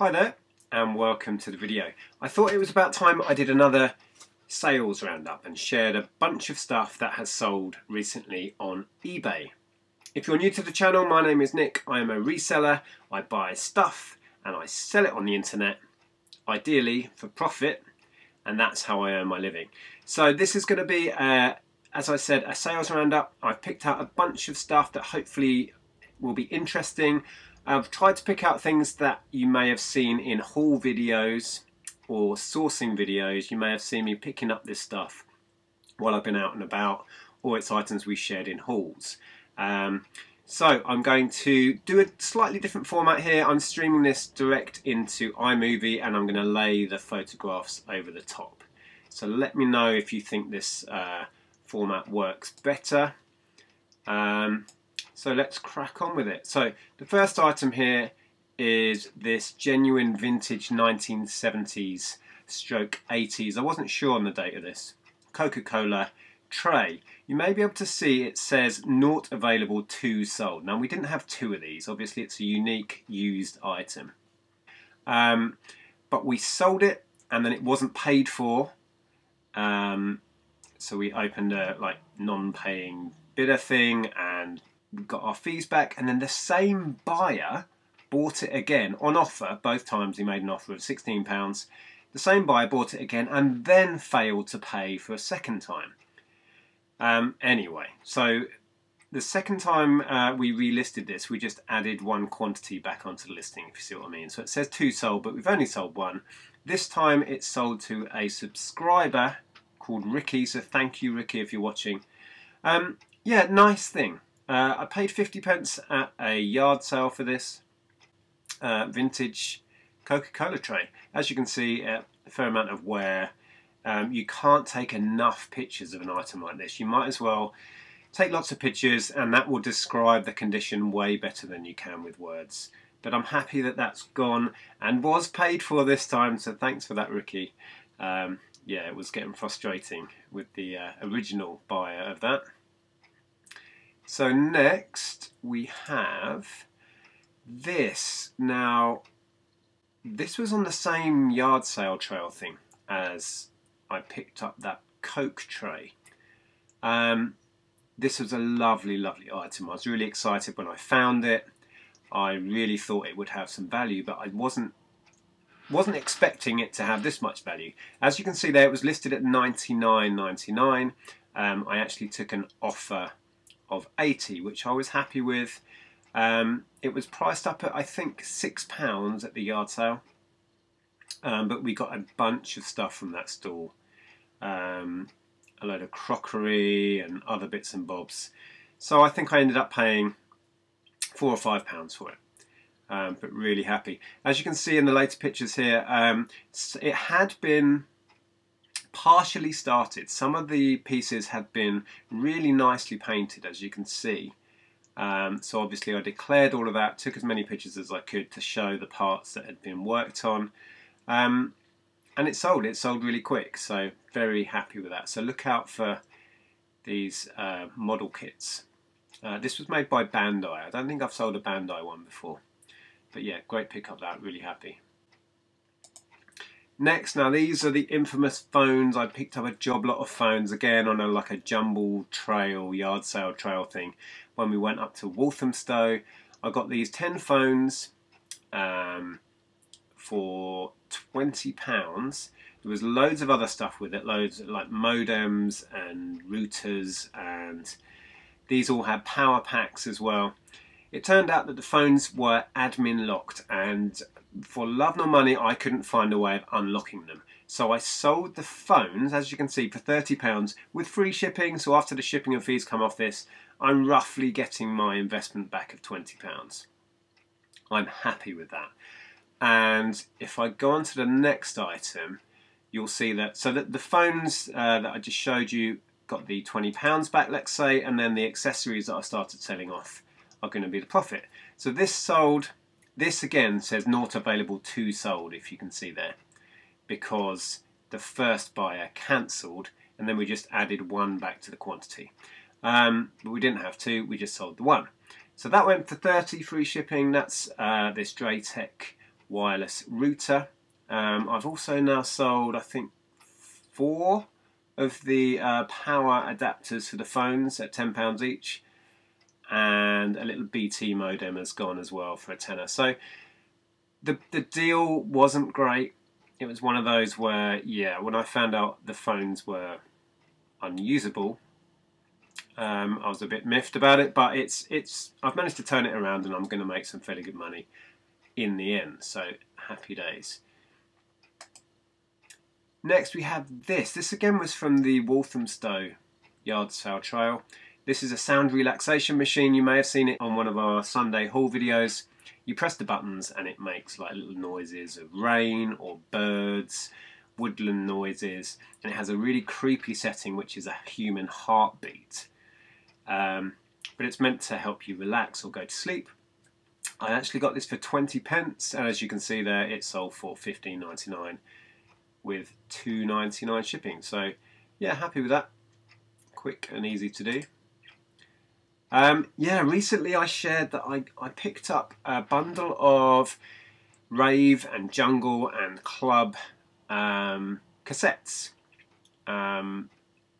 Hi there and welcome to the video. I thought it was about time I did another sales roundup and shared a bunch of stuff that has sold recently on eBay. If you're new to the channel, my name is Nic. I am a reseller. I buy stuff and I sell it on the internet, ideally for profit, and that's how I earn my living. So this is going to be, uh, as I said, a sales roundup. I've picked out a bunch of stuff that hopefully will be interesting. I've tried to pick out things that you may have seen in haul videos or sourcing videos. You may have seen me picking up this stuff while I've been out and about, or it's items we shared in hauls. Um, so I'm going to do a slightly different format here. I'm streaming this direct into iMovie and I'm going to lay the photographs over the top. So let me know if you think this uh, format works better. Um, so let's crack on with it. So the first item here is this genuine vintage 1970s stroke 80s. I wasn't sure on the date of this. Coca-Cola tray. You may be able to see it says not available two sold. Now we didn't have two of these. Obviously it's a unique used item. Um, but we sold it and then it wasn't paid for. Um, so we opened a like non-paying bidder thing and got our fees back, and then the same buyer bought it again on offer. Both times he made an offer of £16. The same buyer bought it again and then failed to pay for a second time. Um, anyway, so the second time uh, we relisted this, we just added one quantity back onto the listing, if you see what I mean. So it says two sold, but we've only sold one. This time it's sold to a subscriber called Ricky, so thank you, Ricky, if you're watching. Um, yeah, nice thing. Uh, I paid 50 pence at a yard sale for this uh, vintage Coca-Cola tray. As you can see, uh, a fair amount of wear. Um, you can't take enough pictures of an item like this. You might as well take lots of pictures and that will describe the condition way better than you can with words. But I'm happy that that's gone and was paid for this time, so thanks for that, Ricky. Um, yeah, it was getting frustrating with the uh, original buyer of that. So next we have this. Now, this was on the same yard sale trail thing as I picked up that Coke tray. Um, this was a lovely, lovely item. I was really excited when I found it. I really thought it would have some value, but I wasn't wasn't expecting it to have this much value. As you can see there, it was listed at 99.99. Um, I actually took an offer of 80, which I was happy with. Um, it was priced up at I think six pounds at the yard sale, um, but we got a bunch of stuff from that stall, um, a load of crockery and other bits and bobs. So I think I ended up paying four or five pounds for it. Um, but really happy. As you can see in the later pictures here, um, it had been partially started. Some of the pieces had been really nicely painted as you can see. Um, so obviously I declared all of that, took as many pictures as I could to show the parts that had been worked on. Um, and it sold, it sold really quick, so very happy with that. So look out for these uh, model kits. Uh, this was made by Bandai. I don't think I've sold a Bandai one before. But yeah, great pickup that, really happy. Next, now these are the infamous phones. I picked up a job lot of phones again on a like a jumble trail, yard sale trail thing. When we went up to Walthamstow, I got these 10 phones um, for 20 pounds. There was loads of other stuff with it, loads like modems and routers and these all had power packs as well. It turned out that the phones were admin locked and for love nor money I couldn't find a way of unlocking them. So I sold the phones, as you can see, for £30 with free shipping. So after the shipping and fees come off this, I'm roughly getting my investment back of £20. I'm happy with that. And if I go on to the next item, you'll see that, so that the phones uh, that I just showed you got the £20 back, let's say, and then the accessories that I started selling off are going to be the profit. So this sold, this again says not available to sold, if you can see there, because the first buyer cancelled and then we just added one back to the quantity. Um, but we didn't have two, we just sold the one. So that went for 30 free shipping. That's uh, this DrayTek wireless router. Um, I've also now sold, I think, four of the uh, power adapters for the phones at £10 each and a little BT modem has gone as well for a tenner. So the the deal wasn't great. It was one of those where, yeah, when I found out the phones were unusable, um, I was a bit miffed about it. But it's it's I've managed to turn it around, and I'm going to make some fairly good money in the end. So happy days. Next we have this. This again was from the Walthamstow yard sale trial. This is a sound relaxation machine. You may have seen it on one of our Sunday haul videos. You press the buttons and it makes like little noises of rain or birds, woodland noises, and it has a really creepy setting which is a human heartbeat. Um, but it's meant to help you relax or go to sleep. I actually got this for 20 pence, and as you can see there, it sold for 15.99 with 2.99 shipping. So, yeah, happy with that. Quick and easy to do. Um, yeah, recently I shared that I, I picked up a bundle of rave and jungle and club um, cassettes. Um,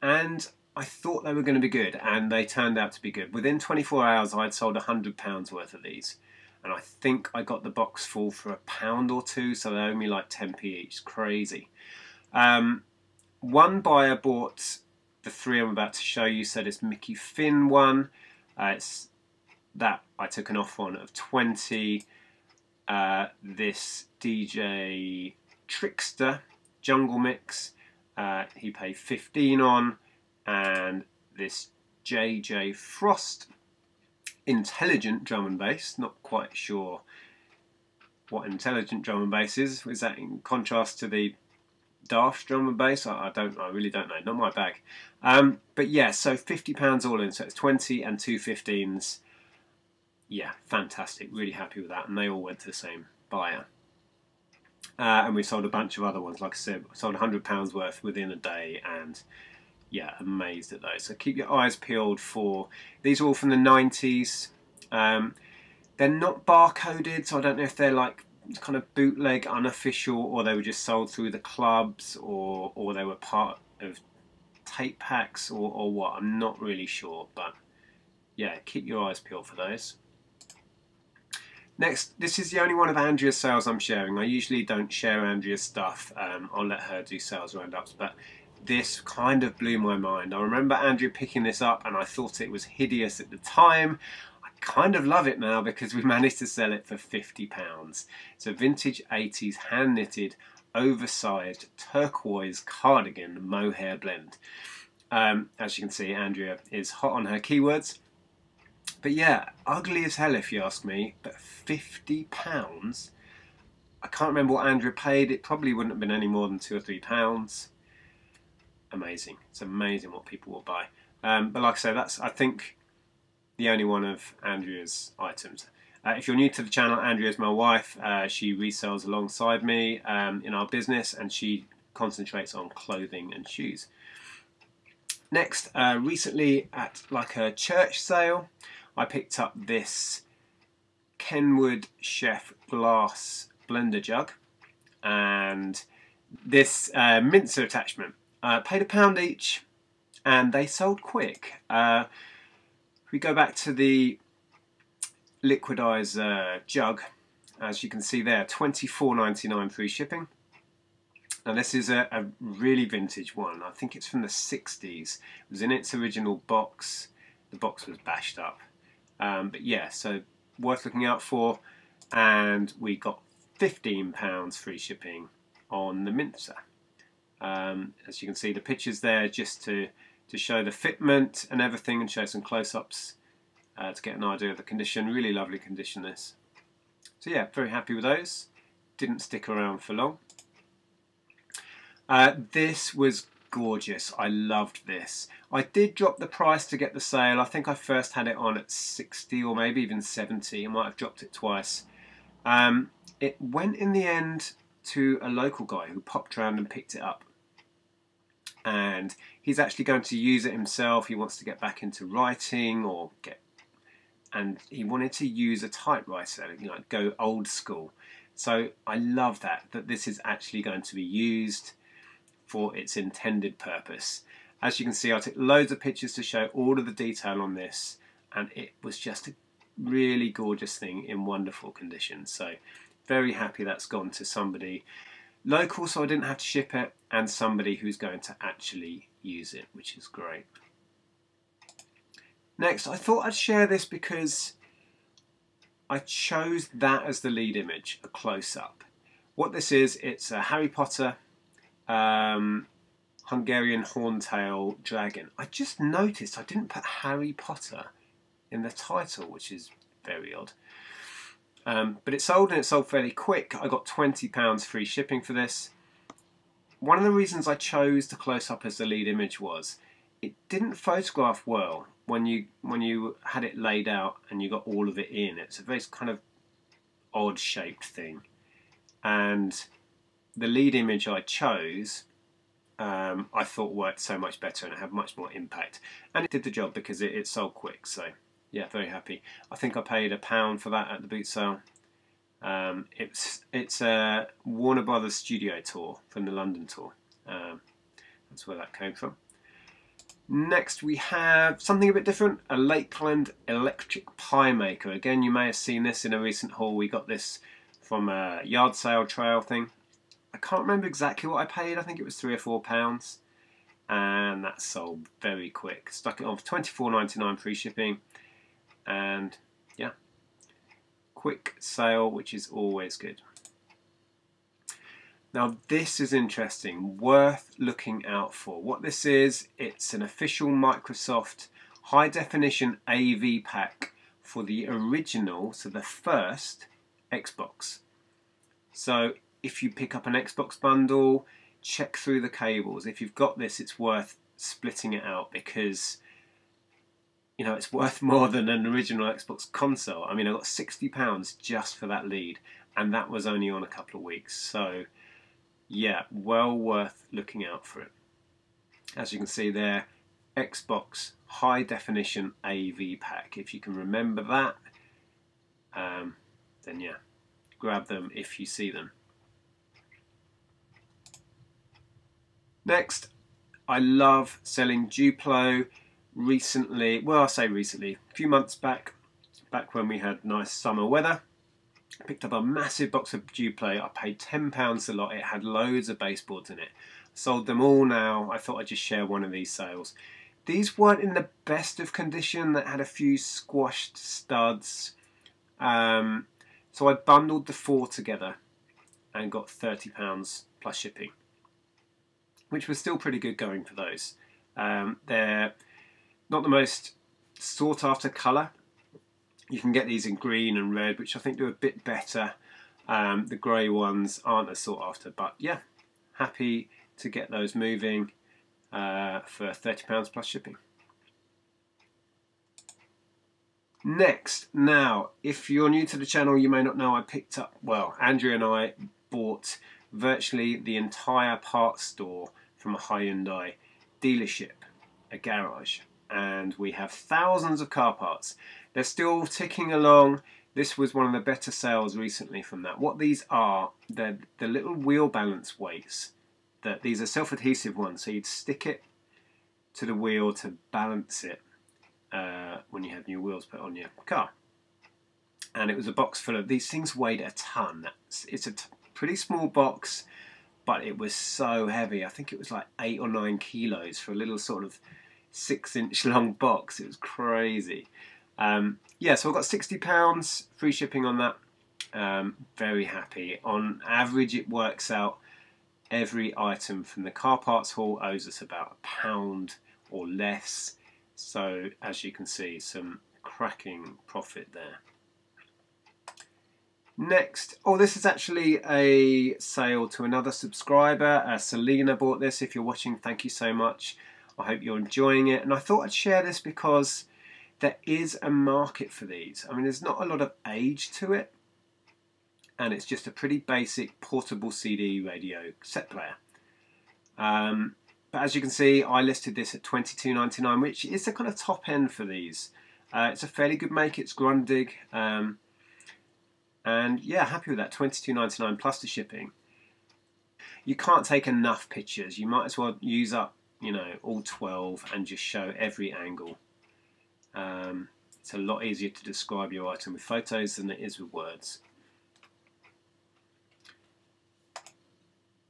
and I thought they were going to be good, and they turned out to be good. Within 24 hours, I'd sold £100 worth of these. And I think I got the box full for a pound or two, so they owe me like 10p each. crazy. Um, one buyer bought the three I'm about to show you, said it's Mickey Finn one. Uh, it's that I took an off on of 20. Uh, this DJ Trickster Jungle Mix, uh, he paid 15 on, and this JJ Frost Intelligent drum and bass. Not quite sure what intelligent drum and bass is. Is that in contrast to the daft drum and bass? I, I don't. I really don't know. Not my bag. Um, but yeah, so fifty pounds all in. So it's twenty and two 15s. Yeah, fantastic. Really happy with that, and they all went to the same buyer. Uh, and we sold a bunch of other ones. Like I said, sold hundred pounds worth within a day, and yeah, amazed at those. So keep your eyes peeled for these. Are all from the nineties. Um, they're not barcoded, so I don't know if they're like kind of bootleg, unofficial, or they were just sold through the clubs, or or they were part of tape packs, or, or what. I'm not really sure, but yeah, keep your eyes peeled for those. Next, this is the only one of Andrea's sales I'm sharing. I usually don't share Andrea's stuff. Um, I'll let her do sales roundups, but this kind of blew my mind. I remember Andrea picking this up and I thought it was hideous at the time kind of love it now because we managed to sell it for £50. It's a vintage 80s hand knitted, oversized turquoise cardigan mohair blend. Um, as you can see, Andrea is hot on her keywords. But yeah, ugly as hell if you ask me, but £50? I can't remember what Andrea paid. It probably wouldn't have been any more than two or three pounds. Amazing. It's amazing what people will buy. Um, but like I say, that's I think the only one of Andrea's items. Uh, if you're new to the channel, Andrea is my wife. Uh, she resells alongside me um, in our business and she concentrates on clothing and shoes. Next, uh, recently at like a church sale, I picked up this Kenwood Chef glass blender jug and this uh, mincer attachment. Uh, paid a pound each and they sold quick. We go back to the liquidizer jug, as you can see there, 24.99 free shipping. Now this is a, a, really vintage one. I think it's from the 60s. It was in its original box. The box was bashed up. Um, but yeah, so worth looking out for. And we got £15 free shipping on the Mincer. Um, as you can see, the pictures there just to to show the fitment and everything and show some close-ups uh, to get an idea of the condition. Really lovely condition this. So yeah, very happy with those. Didn't stick around for long. Uh, this was gorgeous. I loved this. I did drop the price to get the sale. I think I first had it on at 60 or maybe even 70. I might have dropped it twice. Um, it went in the end to a local guy who popped around and picked it up and he's actually going to use it himself. He wants to get back into writing or get, and he wanted to use a typewriter, you know, go old school. So I love that, that this is actually going to be used for its intended purpose. As you can see, I took loads of pictures to show all of the detail on this, and it was just a really gorgeous thing in wonderful condition. So very happy that's gone to somebody local so I didn't have to ship it and somebody who's going to actually use it, which is great. Next, I thought I'd share this because I chose that as the lead image, a close-up. What this is, it's a Harry Potter um, Hungarian horntail dragon. I just noticed I didn't put Harry Potter in the title, which is very odd. Um, but it sold and it sold fairly quick. I got £20 free shipping for this. One of the reasons I chose the close-up as the lead image was it didn't photograph well when you when you had it laid out and you got all of it in. It's a very kind of odd shaped thing. And the lead image I chose um, I thought worked so much better and it had much more impact. And it did the job because it, it sold quick. So yeah, very happy. I think I paid a pound for that at the boot sale. Um, it's it's a Warner Brothers studio tour from the London tour. Um, that's where that came from. Next we have something a bit different, a Lakeland electric pie maker. Again, you may have seen this in a recent haul. We got this from a yard sale trail thing. I can't remember exactly what I paid. I think it was three or four pounds. And that sold very quick. Stuck it on for twenty four ninety nine free shipping and yeah, quick sale, which is always good. Now this is interesting, worth looking out for. What this is, it's an official Microsoft high definition AV pack for the original, so the first Xbox. So if you pick up an Xbox bundle, check through the cables. If you've got this, it's worth splitting it out because you know, it's worth more than an original Xbox console. I mean, I got £60 just for that lead, and that was only on a couple of weeks. So, yeah, well worth looking out for it. As you can see there, Xbox High Definition AV Pack. If you can remember that, um, then yeah, grab them if you see them. Next, I love selling Duplo recently, well, I say recently, a few months back, back when we had nice summer weather, picked up a massive box of Duplo. I paid £10 a lot. It had loads of baseboards in it. Sold them all now. I thought I'd just share one of these sales. These weren't in the best of condition. That had a few squashed studs. Um, so I bundled the four together and got £30 plus shipping, which was still pretty good going for those. Um, they're not the most sought after colour. You can get these in green and red, which I think do a bit better. Um, the grey ones aren't as sought after, but yeah, happy to get those moving uh, for £30 plus shipping. Next, now, if you're new to the channel, you may not know I picked up, well, Andrea and I bought virtually the entire parts store from a Hyundai dealership, a garage and we have thousands of car parts. They're still ticking along. This was one of the better sales recently from that. What these are, they're the little wheel balance weights. That These are self-adhesive ones, so you'd stick it to the wheel to balance it uh, when you have new wheels put on your car. And it was a box full of, these things weighed a ton. It's a pretty small box, but it was so heavy. I think it was like eight or nine kilos for a little sort of six inch long box. It was crazy. Um, yeah, so I've got £60 free shipping on that. Um, very happy. On average, it works out every item from the car parts haul owes us about a pound or less. So, as you can see, some cracking profit there. Next, oh, this is actually a sale to another subscriber. Uh, Selena bought this. If you're watching, thank you so much. I hope you're enjoying it. And I thought I'd share this because there is a market for these. I mean, there's not a lot of age to it. And it's just a pretty basic portable CD radio set player. Um, but as you can see, I listed this at $22.99, which is the kind of top end for these. Uh, it's a fairly good make. It's Grundig. Um, And yeah, happy with that, $22.99 plus the shipping. You can't take enough pictures. You might as well use up, you know, all 12 and just show every angle. Um, it's a lot easier to describe your item with photos than it is with words.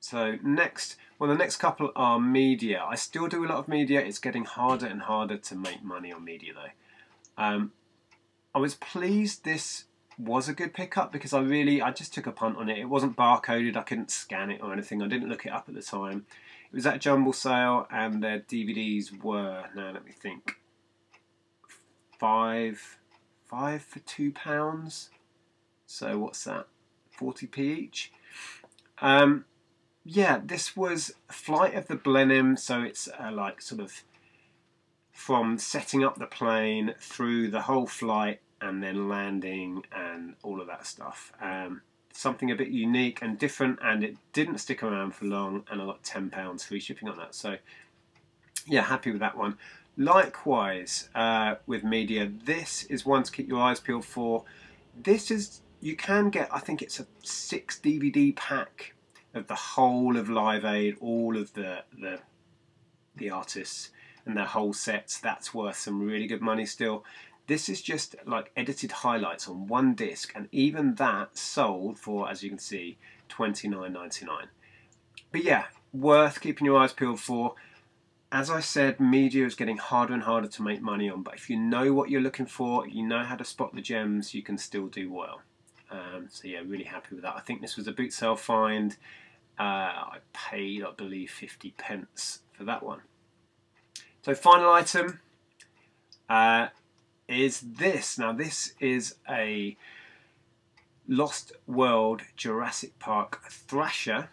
So next, well the next couple are media. I still do a lot of media. It's getting harder and harder to make money on media though. Um, I was pleased this was a good pickup because I really, I just took a punt on it. It wasn't barcoded, I couldn't scan it or anything. I didn't look it up at the time. It was at jumble sale and their DVDs were, now let me think, five, five for two pounds. So what's that, 40p each? Um, yeah, this was Flight of the Blenheim, so it's uh, like sort of from setting up the plane through the whole flight and then landing and all of that stuff. Um, something a bit unique and different, and it didn't stick around for long, and I got £10 free shipping on that. So, yeah, happy with that one. Likewise, uh, with media, this is one to keep your eyes peeled for. This is, you can get, I think it's a six DVD pack of the whole of Live Aid, all of the the the artists and their whole sets. That's worth some really good money still. This is just like edited highlights on one disc, and even that sold for, as you can see, twenty nine ninety nine. But yeah, worth keeping your eyes peeled for. As I said, media is getting harder and harder to make money on, but if you know what you're looking for, you know how to spot the gems, you can still do well. Um, so yeah, really happy with that. I think this was a boot sale find. Uh, I paid, I believe, 50 pence for that one. So final item uh, is this. Now this is a Lost World Jurassic Park Thrasher.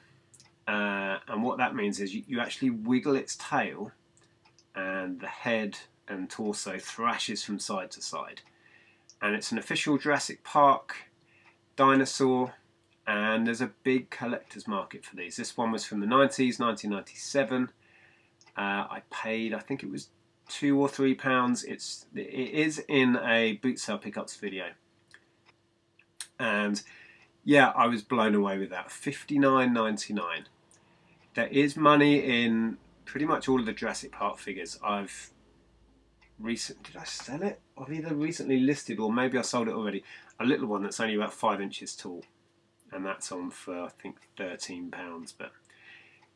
Uh, and what that means is you, you actually wiggle its tail and the head and torso thrashes from side to side. And it's an official Jurassic Park dinosaur and there's a big collector's market for these. This one was from the 90s, 1997. Uh, I paid, I think it was two or three pounds. It's it is in a boot sale pickups video, and yeah, I was blown away with that. Fifty nine ninety nine. There is money in pretty much all of the Jurassic Park figures. I've recent did I sell it? I've either recently listed or maybe I sold it already. A little one that's only about five inches tall and that's on for I think thirteen pounds. But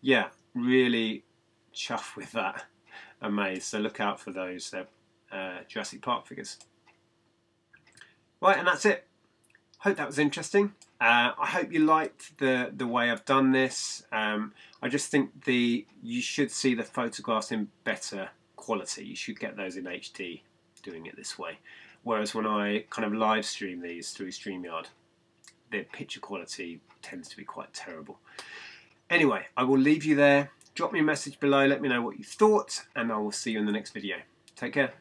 yeah, really chuff with that. Amazed. So look out for those. They're uh, Jurassic Park figures. Right, and that's it. Hope that was interesting. Uh, I hope you liked the the way I've done this. Um, I just think the you should see the photographs in better quality. You should get those in HD doing it this way. Whereas when I kind of live stream these through StreamYard, the picture quality tends to be quite terrible. Anyway, I will leave you there. Drop me a message below, let me know what you thought, and I will see you in the next video. Take care.